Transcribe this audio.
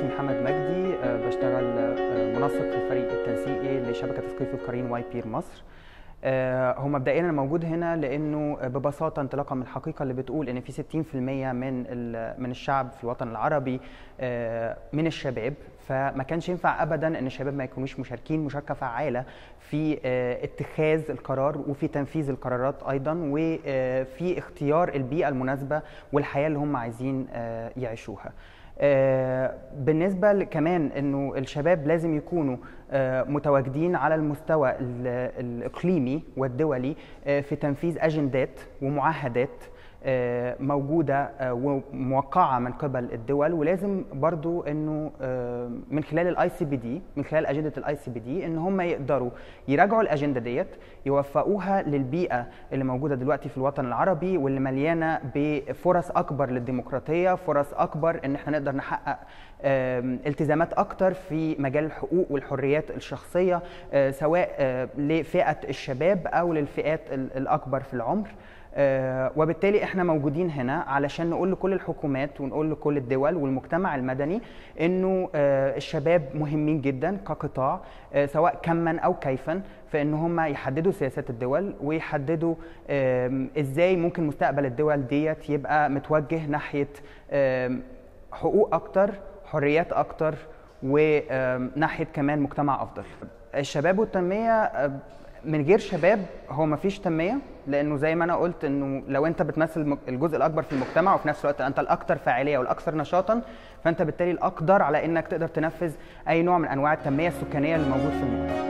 اسمي محمد مجدي آه، بشتغل آه، منسق في الفريق التنسيقي لشبكة تثقيف القارين واي بير مصر آه، هو مبدئيا أنا موجود هنا لأنه ببساطة انطلاقا من الحقيقة اللي بتقول إن في 60% من من الشعب في الوطن العربي آه، من الشباب فما كانش ينفع ابدا إن الشباب ما يكونوش مشاركين مشاركة فعالة في آه، اتخاذ القرار وفي تنفيذ القرارات أيضا وفي اختيار البيئة المناسبة والحياة اللي هم عايزين آه، يعيشوها. آه، بالنسبة كمان إنه الشباب لازم يكونوا آه، متواجدين على المستوى ال- الإقليمي والدولي آه، في تنفيذ أجندات ومعاهدات موجودة آه، وموقعة من قبل الدول. ولازم برضو إنه آه، من خلال ال ICPD من خلال أجندة ال ICPD إن هم يقدروا يراجعوا الأجندة ديت يوفقوها للبيئة اللي موجودة دلوقتي في الوطن العربي واللي مليانة بفرص أكبر للديمقراطية فرص أكبر إن إحنا نقدر نحقق التزامات أكتر في مجال الحقوق والحريات الشخصية آه، سواء آه، لفئة الشباب أو للفئات ال- الأكبر في العمر. آه، وبالتالي إحنا موجودين هنا علشان نقول لكل الحكومات ونقول لكل الدول والمجتمع المدني انه آه، الشباب مهمين جدا كقطاع آه، سواء كما أو كيفا في ان هم يحددوا سياسات الدول ويحددوا إزاي ممكن مستقبل الدول ديت يبقى متوجه ناحية حقوق أكتر حريات أكتر وناحيه كمان مجتمع أفضل. الشباب والتنمية من غير شباب هو ما فيش تنمية لأنه زي ما أنا قلت إنه لو أنت بتمثل الجزء الأكبر في المجتمع وفي نفس الوقت أنت الاكثر فاعلية والأكثر نشاطا فأنت بالتالي الأقدر على إنك تقدر تنفذ أي نوع من أنواع التنمية السكانية اللي موجود في المجتمع.